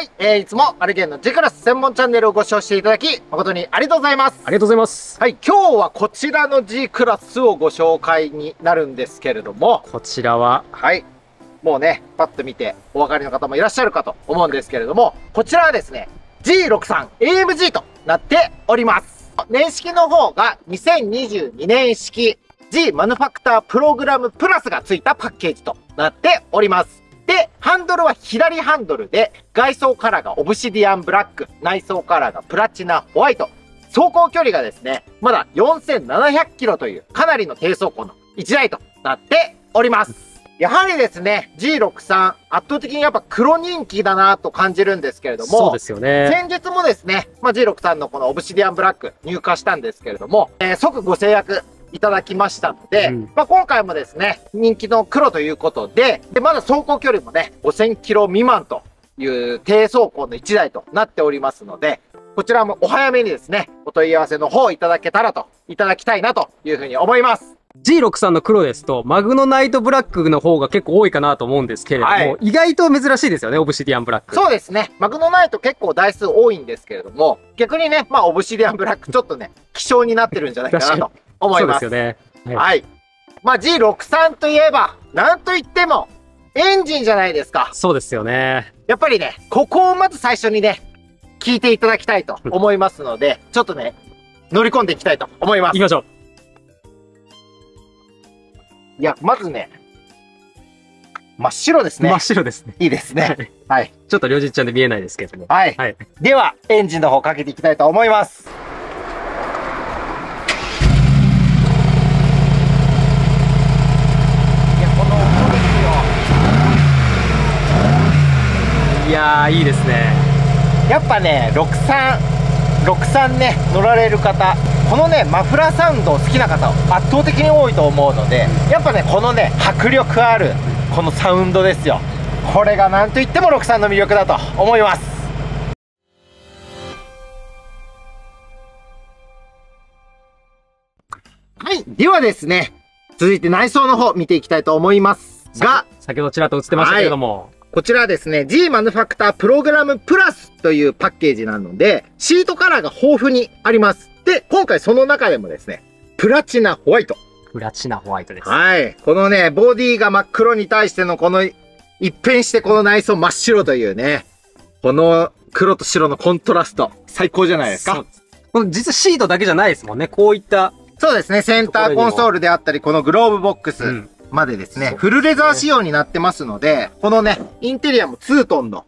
はい、えー、いつもアルゲンの G クラス専門チャンネルをご視聴していただき、誠にありがとうございます。ありがとうございます。はい、今日はこちらの G クラスをご紹介になるんですけれども、こちらは、はい、もうね、パッと見てお分かりの方もいらっしゃるかと思うんですけれども、こちらはですね、G63AMG となっております。年式の方が2022年式 G マヌファクタープログラムプラスがついたパッケージとなっております。で、ハンドルは左ハンドルで、外装カラーがオブシディアンブラック、内装カラーがプラチナホワイト。走行距離がですね、まだ4700キロというかなりの低走行の1台となっております。やはりですね、G63 圧倒的にやっぱ黒人気だなと感じるんですけれども、そうですよね。先日もですね、まあ、G63 のこのオブシディアンブラック入荷したんですけれども、えー即ご制約いただきましたので、うんまあ、今回もですね、人気の黒ということで、で、まだ走行距離もね、5000キロ未満という低走行の1台となっておりますので、こちらもお早めにですね、お問い合わせの方いただけたらと、いただきたいなというふうに思います。G63 の黒ですと、マグノナイトブラックの方が結構多いかなと思うんですけれども、はい意外と珍しいですよね、オブシディアンブラック。そうですね。マグノナイト結構台数多いんですけれども、逆にね、まあ、オブシディアンブラックちょっとね、希少になってるんじゃないかなと思います。そうですよね。はいはい。まあ G63 といえば、なんといっても、エンジンじゃないですか。そうですよね。やっぱりね、ここをまず最初にね、聞いていただきたいと思いますので、ちょっとね、乗り込んでいきたいと思います行き。ましょう。いや、まずね、真っ白ですね真っ。白ですね。いいですね。はい。ちょっと両実ちゃんで見えないですけども。はい。はい。では、エンジンの方かけていきたいと思います。いや、この音ですよ。いやー、いいですね。やっぱね、63、63ね、乗られる方、このね、マフラーサウンド好きな方、圧倒的に多いと思うので、やっぱね、このね、迫力ある、このサウンドですよ。これがなんといっても63の魅力だと思います。はい。ではですね、続いて内装の方見ていきたいと思いますが、先ほどちらっと映ってましたけれども、こちらはですね、G マヌファクタープログラムプラスというパッケージなので、シートカラーが豊富にあります。で、今回その中でもですね、プラチナホワイト。プラチナホワイトです。はい。このね、ボディが真っ黒に対してのこの、一変してこの内装真っ白というね、この黒と白のコントラスト、最高じゃないですか。この実はシートだけじゃないですもんね。こういった、そうですね、センターコンソールであったり、このグローブボックス。うんまでですねフルレザー仕様になってますので、このね、インテリアもツートンの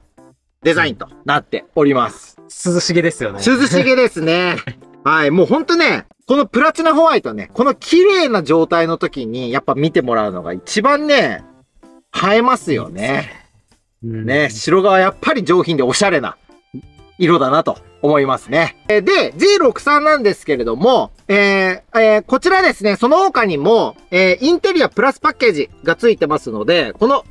デザインとなっております。涼しげですよね。涼しげですね。はい、もうほんとね、このプラチナホワイトね、この綺麗な状態の時にやっぱ見てもらうのが一番ね、映えますよね。うんね、白側やっぱり上品でおしゃれな色だなと思いますね。えーで、G63 なんですけれども、えーえーこちらですね、その他にも、えーインテリアプラスパッケージがついてますので、この、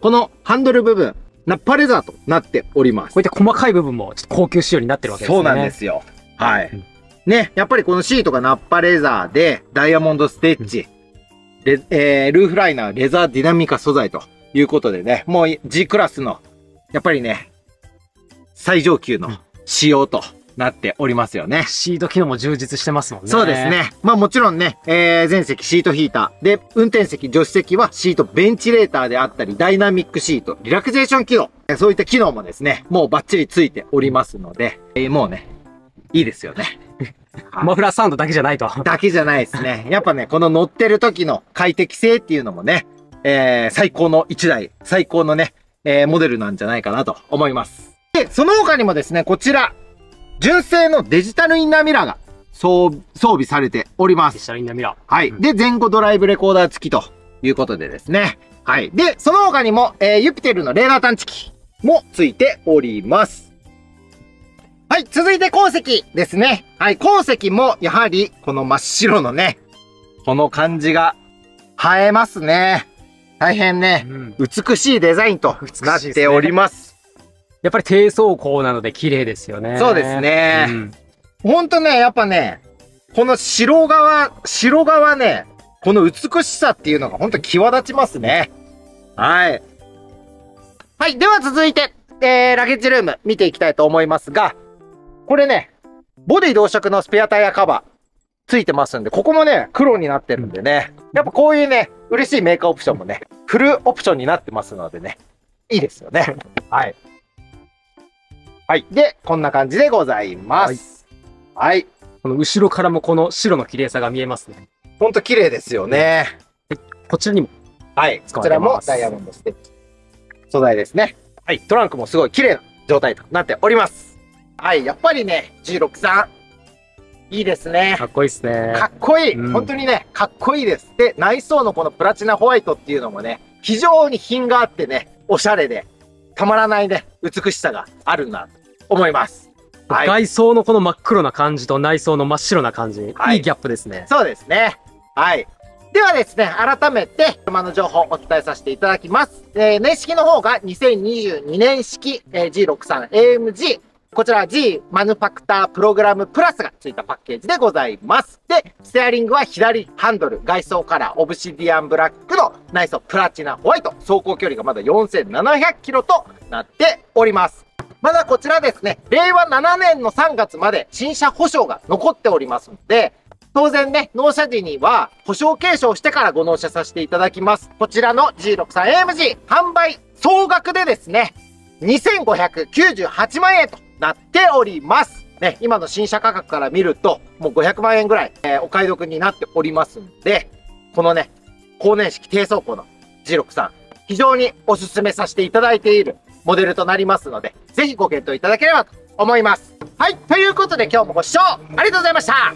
このハンドル部分、ナッパレザーとなっておりますこういった細かい部分もちょっと高級仕様になってるわけですね。そうなんですよ。はいうん。ね、やっぱりこのシートがナッパレザーで、ダイヤモンドステッチ、レえールーフライナーレザーディナミカ素材ということでね、もう G クラスの、やっぱりね、最上級の仕様となっておりますよね。シート機能も充実してますもんね。そうです。ね。まあもちろんね、えー、全席シートヒーター。で、運転席、助手席はシートベンチレーターであったり、ダイナミックシート、リラクゼーション機能。えーそういった機能もですね、もうバッチリついておりますので、えーもうね、いいですよね。マフラーサウンドだけじゃないと。だけじゃないですね。やっぱね、この乗ってる時の快適性っていうのもね、えー、最高の一台、最高のね、えー、モデルなんじゃないかなと思います。で、その他にもですね、こちら、純正のデジタルインナーミラーが装装備されております。デジタルインナーミラはい。うんで、前後ドライブレコーダー付きということでですね。はい。で、その他にも、えー、ユピテルのレーダー探知機も付いております。はい。続いて鉱石ですね。はい。鉱石も、やはり、この真っ白のね、この感じが、映えますね。大変ー。ね、うん美しいデザインとなっております。やっぱり低走行なので綺麗ですよね。そうですねうんほんとね、やっぱね、この白側、白側ね、この美しさっていうのがほんと際立ちますね。はい。はい、では続いて、えー、ラゲッジルーム見ていきたいと思いますが、これね、ボディ同色のスペアタイヤカバーついてますんで、ここもね、黒になってるんでね、やっぱこういうね、嬉しいメーカーオプションもね、フルオプションになってますのでね、いいですよね。はい。はい。で、こんな感じでございます。はい。この後ろからもこの白の綺麗さが見えますね。ほんと綺麗ですよね。こちらにも。はい。こちらもダイヤモンドステッチ素材ですね。はい。トランクもすごい綺麗な状態となっております。はい。やっぱりね、G6 さん、いいですねか。っこいいですね。かっこいい、うん本当にね、かっこいいです。で、内装のこのプラチナホワイトっていうのもね、非常に品があってね、おしゃれで、たまらないね、美しさがあるな、と思います。はい。外装のこの真っ黒な感じと内装の真っ白な感じ。はいいいギャップですね。そうですね。はい。ではですね、改めて車の情報をお伝えさせていただきます。えー、年式の方が2022年式、えー G63AMG。こちら G マヌファクタープログラムプラスがついたパッケージでございます。で、ステアリングは左ハンドル、外装カラー、オブシディアンブラックの内装プラチナホワイト。走行距離がまだ4700キロとなっております。まだこちらですね、令和7年の3月まで新車保証が残っておりますので、当然ね、納車時には保証継承してからご納車させていただきます。こちらの G63AMG 販売総額でですね、2598万円となっております。ね、今の新車価格から見ると、もう500万円ぐらい、えーお買い得になっておりますんで、このね、高年式低走行の G6 さん、非常にお勧めさせていただいているモデルとなりますので、ぜひご検討いただければと思います。はい、ということで今日もご視聴ありがとうございました